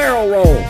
barrel roll.